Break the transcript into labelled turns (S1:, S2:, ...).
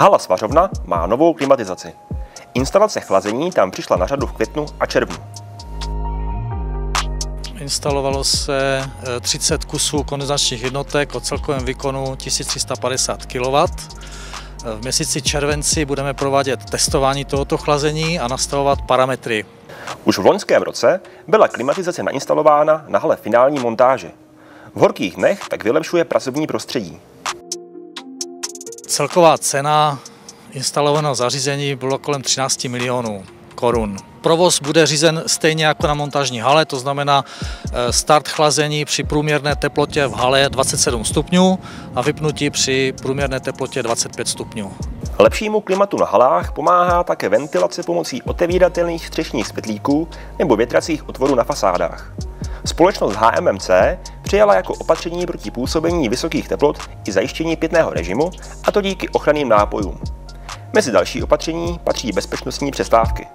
S1: Hala Svařovna má novou klimatizaci. Instalace chlazení tam přišla na řadu v květnu a červnu.
S2: Instalovalo se 30 kusů kondenzačních jednotek o celkovém výkonu 1350 kW. V měsíci červenci budeme provádět testování tohoto chlazení a nastavovat parametry.
S1: Už v loňském roce byla klimatizace nainstalována na hale finální montáže. V horkých dnech tak vylepšuje pracovní prostředí.
S2: Celková cena instalovaného zařízení bylo kolem 13 milionů korun. Provoz bude řízen stejně jako na montážní hale, to znamená eh, start chlazení při průměrné teplotě v hale 27 stupňů a vypnutí při průměrné teplotě 25 stupňů.
S1: Lepšímu klimatu na halách pomáhá také ventilace pomocí otevíratelných střešních světlíků nebo větracích otvorů na fasádách. Společnost HMMC přijala jako opatření proti působení vysokých teplot i zajištění pitného režimu, a to díky ochranným nápojům. Mezi další opatření patří bezpečnostní přestávky.